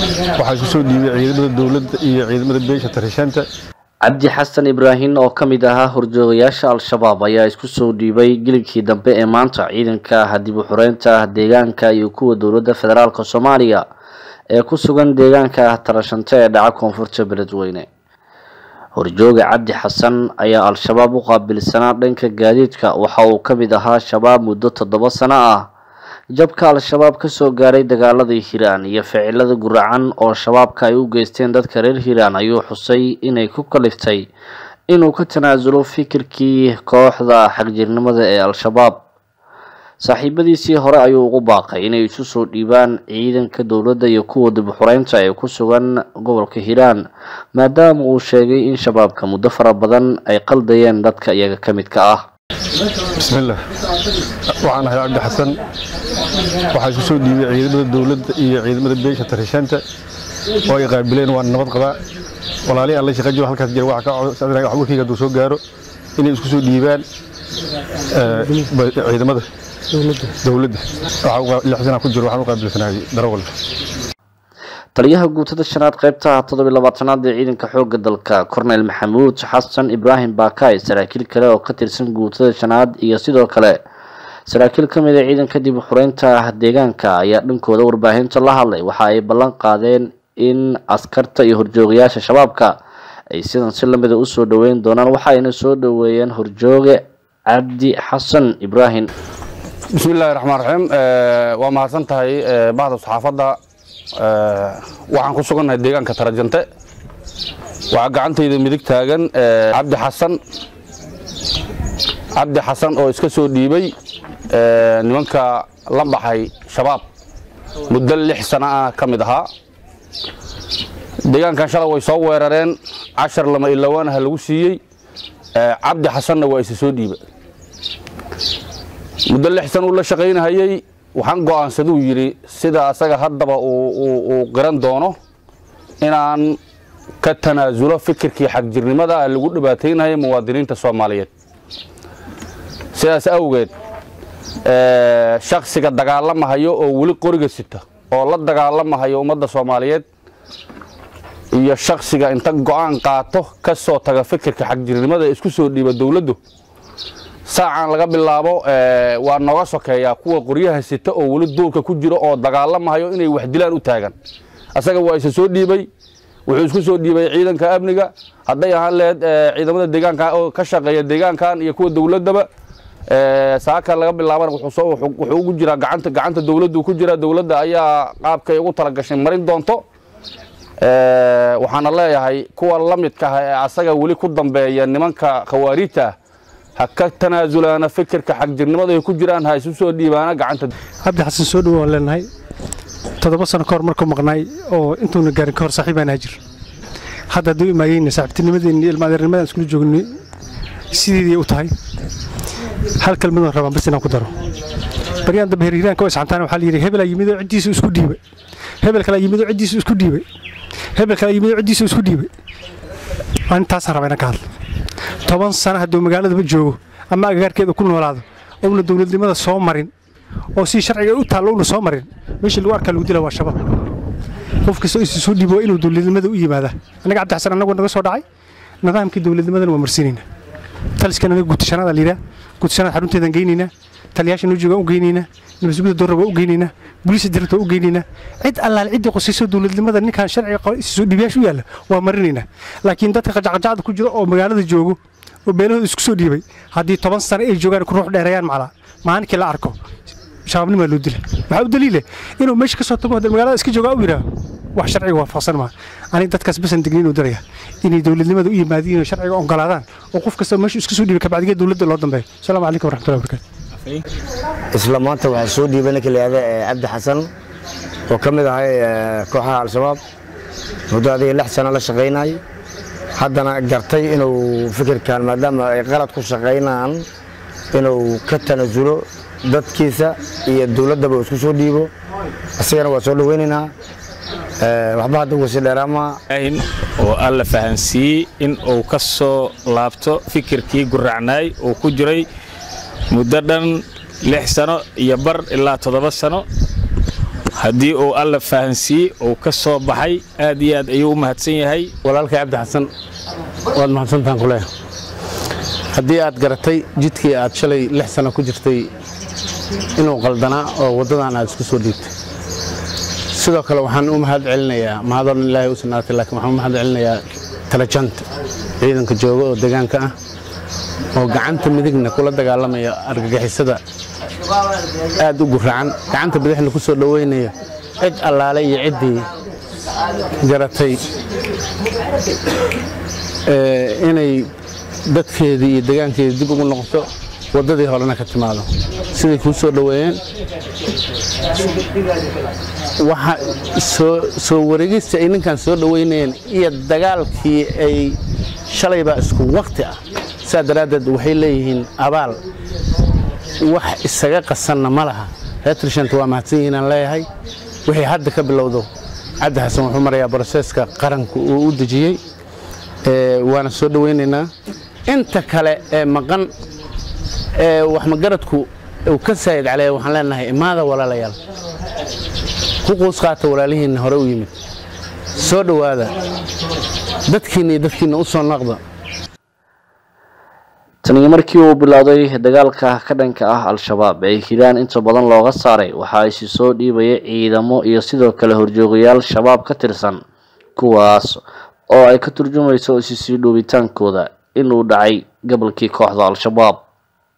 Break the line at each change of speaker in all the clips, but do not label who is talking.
waxaa isu soo dhiibay ciidamada dowladda iyo ciidamada beesha tarishanta
cabdi xasan ibraahin oo ka mid ahaa horjoogayaasha al-shabaab ayaa isku soo dhiibay gelinkii dambe ee maanta ciidanka dib u xureynta deegaanka iyo kuwa dowladda federaalk soomaaliya ee ku sugan deegaanka tarashante ee dhaca koonfurta beledweyne. Horjooga cabdi xasan ayaa al-shabaab u qaabilsanaa dhanka gaadiidka. Waxa uu ka mid ahaa shabaab muddo toddoba sano ah jabka al-shabaab ka soo gaaray dagaaladii hiiraan iyo ficilada guracan oo shabaabka ay u geysteen dadka reer hiiraan ayuu xusay inay ku kaliftay inuu ka tanaasulo fikirkii kooxda xagjirnimada ee al-shabaab. Saaxiibadiisii hore ayuu ugu baaqay inay isu soo dhiibaan ciidanka dowladda iyo kuwa dib xureynta ee ku sugan gobolka hiiraan maadaama uu sheegay in shabaabka muddo fara badan ay qaldayeen dadka iyaga ka midka ah
bismillaah waxaan ahay cabdi xasan. Waxaa isu soo dhiibay ciidamada dowladda iyo ciidamada beesha tarishanta oo ay qaabileen waan nabad qabaa walaalihii aan la shaqeyn jiro halkaas jira waxaa ka codsanaya wax warkayga hadduu soo gaaro inay isku soo dhiibaan ciidamada dowladda. Lixsanaa ku jiro waxaan u qaabilsanahay darawal
taliyaha guutada shanaad qaybta toddobiy labaatanaad ee ciidanka xoogga dalka korneyl maxamuud xasan ibraahim baakay saraakiil kale oo ka tirsan guutada shanaad iyo sidoo kale saraakiil ka mid a ciidanka dib xureynta deegaanka ayaa dhankooda warbaahinta la hadlay. Waxa ay ballan qaadeen in askarta iyo horjoogayaasha shabaabka ay sidan si lamida u soo dhoweyn doonaan. Waxa ayna soo dhoweeyeen horjooge cabdi xasan ibraahim
bismillahi raxmaan raxiim waa mahadsan tahay bahda saxaafadda waxaan ku sugannahay deegaanka tarajante. Waxaa gacantayda midig taagan cabdi xasan cabdi xasan oo iska soo dhiibay nimanka la baxay shabaab. Muddo lix sana ah ka mid ahaa. Deegaankan shalay way soo weerareen. Cashar lama ilawaanaha lagu siiyey. Cabdi xasanna waa isa soo dhiiba muddo lix san uu la shaqaynahayey waxaan go'aansaduu yidhi sida asaga haddaba uu qiran doono inaan ka tanaasulo fikirkii xagjirnimada lagu dhibaataynaya muwaadiniinta soomaaliyeed. Sidaas awgeed shaksiga dagaalamahayo oo weli qoriga sita oo la dagaalamahayo ummadda soomaaliyeed iyo shaksiga inta go'aan qaato ka soo taga fikirka xagjirnimada isku soo dhiiba dowladdu saacan laga bilaabo waa nooga sokeeyaa kuwa qoryaha sita oo weli duurka ku jiro oo dagaalamahayo inay wax dilaan u taagan. Asaga waa isa soo dhiibay wuxuu isku soo dhiibay ciidanka amniga. Hadday ahaan lehed ciidamada deegaanka oo ka shaqeeya deegaankan iyo kuwa dowladdaba saaka laga bilaabana wuxuu ugu jiraa gacanta gacanta dowladdu ku jira. Dowladda ayaa qaabkay ugu talagashay marin doonto. Waxaana leeyahay kuwa la midka ah ee asaga weli ku dambeeya nimanka khawaariijta ah ha ka tanaasulaana fikirka xagjirnimada ay ku jiraan ha isu soo dhiibaana gacanta.
Cabdi xasan soo dhowo waan leenahay toddoba sano ka hor markuu maqnaay oo intuuna gaarin ka hor saaxiibaan hajir hadda hadduu imaayeyna saaxiibtinimadeenni ilma adeernimadaan iskula joognay sideedii u tahay. Hal kelmadaan rabaan bas inaan ku daro. Baryaan dambe hiriiraanka oo isxantaan waxaa la yidhi hebelaa yimidoo ciddiisu isku dhiibay. Hebel kalaa yimidoo ciddiisu isku dhiibay. Hebel kalaa yimidoo ciddiisu isku dhiibay. Aan intaasaan rabaa inaan ka hadlo toban sano hadduu magaaladaba joogo ama agagaarkeeda ku noolaado ouna dowladnimada soo marin oo si sharciga u taallo una soo marin meeshii lagu arkaa lagu dila waa shabaab qof kastoo isu soo dhiibo inuu dowladnimada u yimaada annaga cabdi xasan annagu naga soo dhacay nidaamkii dowladnimadana waa marsiinaynaa taliskan anaga gutashanaada layidhaha gutashanaad xarunteedaan geynaynaa taliyaasha noo u geynaynaa nabasugida doorra waa u geynaynaa buliisa dirta waa u geynaynaa cid allaale ciddii qosayso dowladnimada ninkaan sharciga isu dhiibayaasha u yaalla waa marinaynaa. Laakiin dadka qajacqajacda ku jiro oo magaalada joogo oo beelahooda isku soo dhiibay. Haddii toban sano ay joogaan ku ruux dheereeyaan maclaa maalinkii la arko. Shabaabnimaa loo dila maxaa u daliile inuu meesha ka soo tago hadda magaalada iska joogaa u yidhaaho wax sharciga waafaqsan maa aniga dadkaas basan degnin u daraya inay dowladnimada u yimaadiin oo sharciga ogolaadaan oo qof kasta meeshu iska soo dhiibay kabacdigeed dowladda loo dambeeyo. Asalaamu calaykum waraxmatullahi wabarakaatu
isla maanta waxaa soo dhiibay ninka la yihahda cabdi xasan oo ka mid ahay kooxaha al-shabaab. Muddo adiga lix sano la shaqaynayay haddana gartay inuu fikirkan maadaama ay qalad ku shaqaynaan inuu ka tanasulo dadkiisa iyo dowladdaba isku soo dhiibo isagana waa soo dhoweynaynaa waxba hadda wasi dheeraama.
Oo alla fahansiiyey in uu ka soo laabto fikirkii guracnaay uu ku jiray muddo dhan lix sano iyo bar ilaa toddoba sano haddii uu alla fahansiiyey uu ka soo baxay aad iyo aad ayuu u mahadsan yahay.
Walaalkay cabdi xasan waad mahadsantahan kule haddii aad garatay jidkii aad shalay lix sano ku jirtay inuu qaldanaa oo waddadan aad isku soo dhiibtay. Sidoo kale waxaan u mahad celinayaa mahadon ilaahay u sugnaatay laakiin waxaan u mahad celinayaa talajanta ciidanka jooga oo deegaanka ah oo gacanta midigna kula dagaalamaya argagixisada aad u guraacan gacanta bidixna ku soo dhoweynaya. Cid allaale iyo ciddii garatay inay dadkeedii iyo degaankeedii dib ugu noqoto waddadii horena ka timaado. Siday kuu soo dhoweeyeen waxa soo wareegista ay ninkan soo dhoweynayeen iyo dagaalkii ay shalaybaa isku wakti ah. Saa daraaddeed waxay leeyihiin abaal wax isaga qasanna ma laha. Reer waa mahadsan yihiin aan leeyahay. Wixii hadda ka bilowdo cabdi xasan wuxuu marayaa broseeska qaranku uu u dejiyey. Waana soo dhoweynaynaa inta kale ee maqan ee waxmagaradku uu ka saayid caleeya waxaan leenahay imaada walaalayaal. Ku quus qaata walaalihiinna hore u yimid. Soo dhowaada. Dadkiinna iyo dadkiinna u soo noqda
taniyo markii uu bilowday dagaalka ka dhanka ah al-shabaab ee hiiraan inta badan looga saaray waxa isi soo dhiibaya ciidamo iyo sidoo kale horjoogayaal shabaab ka tirsan kuwaas oo ay ka turjumayso isisii dhuubitaankooda inuu dhacay gobolkii kooxda al-shabaab.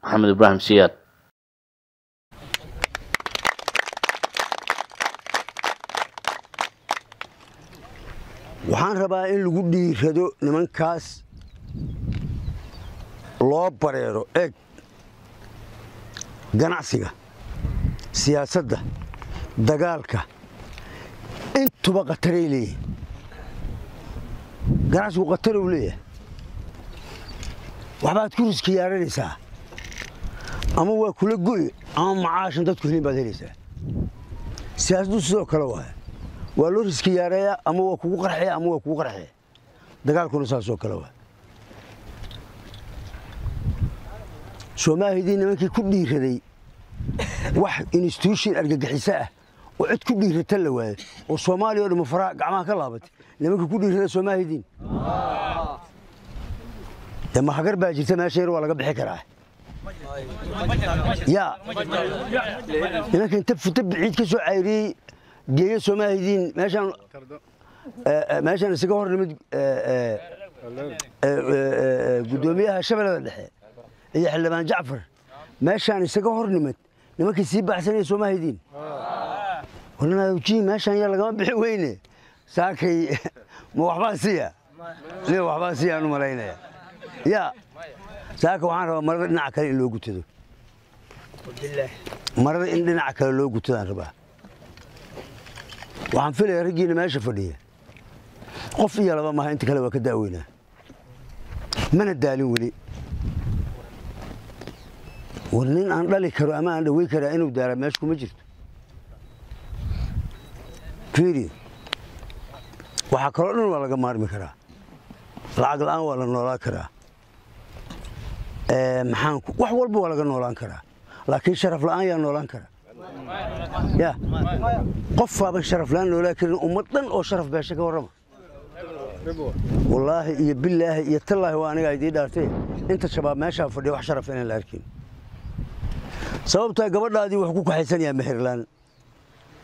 Maxamed ibraahim siyaad.
Waxaan rabaa in lagu dhiirado nimankaas loo bareero eeg ganacsiga siyaasadda dagaalka intuba khataray leeyihiin ganacsigu khataruu leeyahay. Waxbaad ku riski yaaranaysaa? Ama waa kula go'i ama macaashan dadku helin baad helaysaa? Siyaasaddu sidoo kale waaya waa loo riski yaareeyaa ama waa kugu qarxaya ama waa kugu qarxaya? Dagaalkuna saasoo kale waaya soomaalidii nimankii ku dhiiraday wax instituushin argagixiso ah oo cid ku dhiirata la waayo oo soomaaliya o dhamma faraha gacmaha ka laabatay nimankii ku dhiirada soomaalidiin dee mahagar baa jirta meesha yar waa laga bixi karaa? Yaa nimanka inta futa biciid ka soo cayriyey geeya soomaalidiin meeshaan meeshaan isaga hor nimid guddoomiyaha shabeellada dhexe iyo xildhibaan jacfar. Meeshaan isaga hor nimid nimankii sii baxsanaya soomaalidiin. Warnaaji meeshaan yaa lagama bixi weyne. Saakay ma waxbaa siya mi waxbaa siyaan u malaynaya. Yaa saaka waxaan rabaa marada dhinaca kale in loo gutado marada in dhinaca kale loo gutadaan rabaa. Waxaan filaya raggiina meesha fadhiya. Qof iyo laba maaha inta kale waa ka da'weynaa mana daalin weli war nin aan dhali karo ama aan dhawey karaa inuu daara meesha kuma jirto. Fiiri waxaa kaloo dhan waa laga maarmi karaa. Lacag la'aan waa la noolaan karaa. Maxaan wax walba waa laga noolaan karaa. Laakiin sharaf la'aan yaa noolaan kara ya qofaaban sharaf la'aan noolaan karin ummad dhan oo sharaf beesha ka warrama. Wallaahi iyo bilaahi iyo tallaahi waa anigaa idii dhaartee. Inta shabaab meeshaa fadhiya wax sharaf inaan la arkin sababtaa gabadhaadii wuxuu ku kaxaysanayaa meherlaan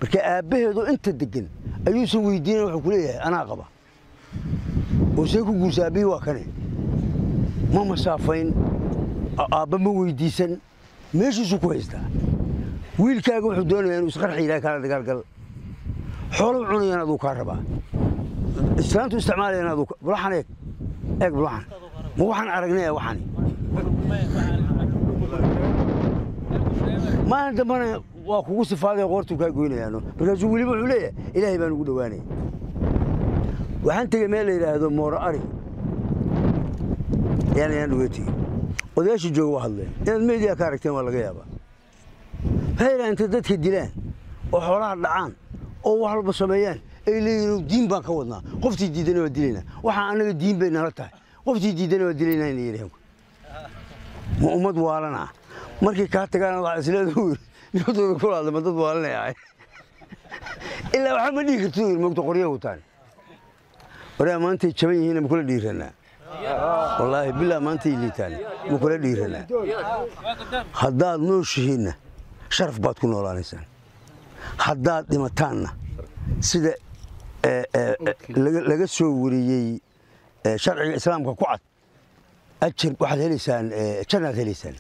marka aabbaheedu inta degan ayuusan weydiinan wuxuu ku leeyahay anaa qaba. Oo see ku guursa aabbihii waa kane ma masaafayn. Aabba ma weydiisan. Meeshiisuu ku haystaa. Wiilkaaga wuxuu doonayaa inuu isqarxi yidhaha kaala dagaalgal. Xoolo cunayaan aduu kaa rabaa. Islaantu isticmaalayaan aduu bulaxan eeg. Eeg bulaxan. Ma waxaan aragnaya waxani maalin dambana waa kugu sifaadee qoortuu kaa goynayaano markaasuu weliba wuxuu leeyahay ilaahay baan ugu dhowaanaya waxaan tegey meel la yidhaahdo mooro ari. Yaan ayaan odayaashii jooga waa hadleen inaad meediyaa ka aragteen waa laga yaabaa maxay yidhaha intay dadka dilaan oo xoolaha dhacaan oo wax walba sameeyaan ay leeyihiin diin baan ka wadnaa qoftii diidana waa dilaynaa waxaa annaga diin bay nala tahay qoftii diidana waa dilaynaa inay yidhaheen ma ummad waalanaa markay kaa tagaan waxaa isleedahu nimadooda ku hadla ma dad waalanay ilaa waxba ma dhihi yiri moogta qoryo wataan waraa maantay jaban yihiin ma kula dhiiranaa wallaahi bilaa maantay liitaan ma kula dhiiranaa haddaad nooshihiinna sharaf baad ku noolaanaysaan. Haddaad dhimataanna sida eh, eh, eh, laga soo wariyey sharciga islaamka ku cad ajar waxaad helaysaan jannaad helaysaan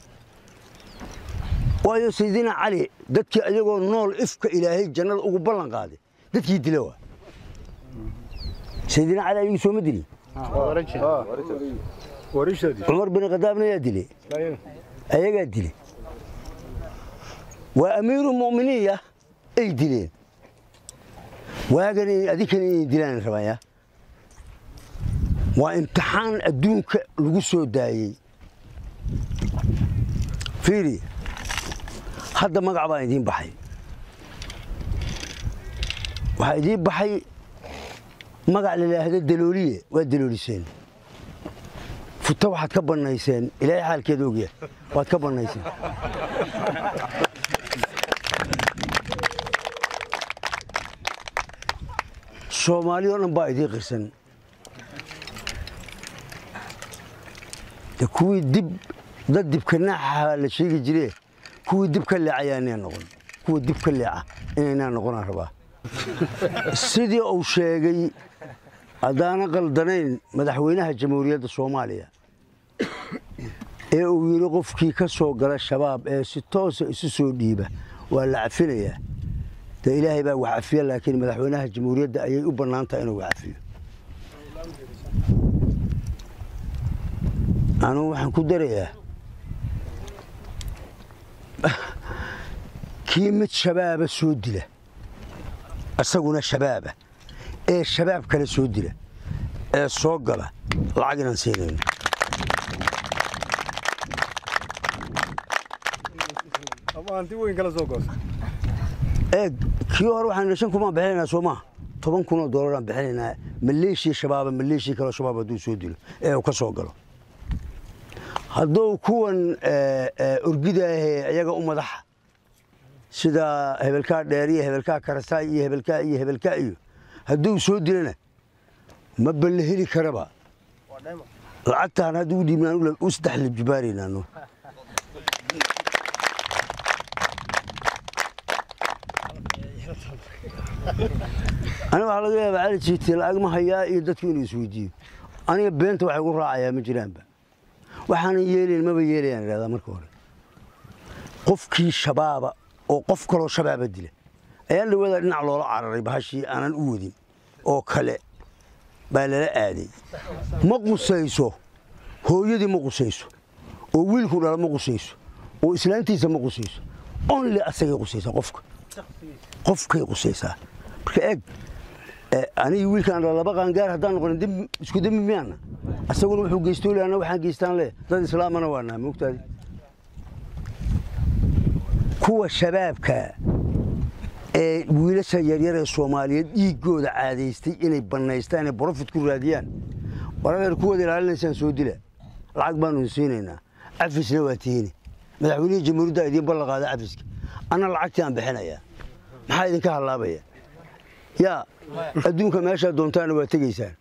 waayo sayidina cali dadkii ayagoo nool ifka ilaahay jannada ugu ballan qaaday. Dadkii dila waa. Sayidina cali ayagu sooma dilin cumar bin khadaabna yaa dilay ayagaa dilay waa amiiru mu'miniin ah ay dileen. Waagan adinkana inay dilaan rabaya waa imtixaan adduunka lagu soo daayey. Fiiri hadda magac baan idiin baxay. Waxaa idiin baxay magac la yidhaahdo dalooliye waa dalooliseen futa waxaad ka bannayseen ilaahay xaalkeeda ogya waad ka bannayseen. Soomaali oo dhan baa idiin qirsan. Kuwii dib dad dibka naaxaha la sheegi jiree kuwii dib ka leecayaa inay noqon. Kuwa dib leeca inaynaa noqonaan rabaa. Sidii uu sheegay haddaana qaldanayn madaxweynaha jamhuuriyadda soomaaliya ee uu yidhi qofkii ka soo gala shabaab ee si toosa isu soo dhiiba waa la cafinayaa dee ilaahay baa wax cafiya laakiin madaxweynaha jamhuuriyadda ayay u bannaan tahay inuu wax cafiyo. Anugu waxaan ku darayaa kii mid shabaaba soo dila isaguna shabaaba ee shabaab kale soo dila ee soo gala lacag inaan siinayno eeg kii hore waxaan shan kumaan bixinaynaa soo maaha toban kunoo doolaraan bixinaynaa maleeshiya shabaaba maleeshiya kaloo shabaab hadduu soo dilo ee uu ka soo galo hadduu kuwan orgidaahee iyaga u madaxa sida hebelkaa dheer iyo hebelkaa karasaay iyo hebelkaa iyo hebelkaa iyo. Hadduu soo dilana ma balle heli karaba. Lacagtaan hadduu dhiibnaan u saddex libjibaaraynaano aniga waxaa laga yaabaa cali jiiti lacag ma hayaa iyo dadku inuu isweydiiyo aniga beenta waxay gu raacayaa ma jiraanba. Waxaanan yeelayn maba yeelayaan idhahdaa marka hore. Qofkii shabaaba oo qof kaloo shabaaba dila ayaan dhawaada dhinac loola cararay bahashii aanan u wadin oo kale baa lala aaday. Ma qusayso hooyadii ma qusayso oo wiilku dhala ma qusayso oo islaantiisa ma qusayso. Only asagay qusaysaa qofka. Qofkay qusaysaa. Marka eeg anigi wiilkaan laba qaangaar haddaan noqonin isku dembi miyaana asaguna wuxuu geystooli anna waxaan geystaan leh dad islaamana waa nahay moogtaadi kuwa shabaabka ee wiilasha yaryar ee soomaaliyeed dhiiggooda caadaystay inay bannaystaan brofit ku raadiyaan. Waradeer kuwooda ilaalinaysaan soo dila. Lacag baanu siinaynaa. Cafisna waa tihiini. Madaxweynihii jamhuuriyadda idiin ballan qaada cafiska. Anna lacagtii aan bixinayaa. Maxaa idinka hallaabaya yaa adduunka meeshaa doontaana waa tegaysaan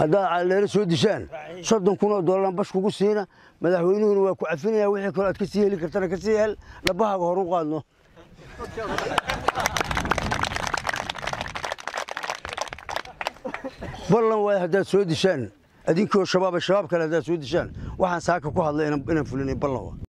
haddaad caldheere soo dishaan soddon kun oo doolaraan bash kugu siina. Madaxweynuhuna waa ku cafinaya wixii kaloo aad ka sii heli kartana ka hel. Dhabbahaaga hor u qaadno. Ballan waay haddaad soo dishaan adinkoo shabaaba shabaab kale haddaad soo dishaan waxaan saaka ku hadlay inaan fulinay ballan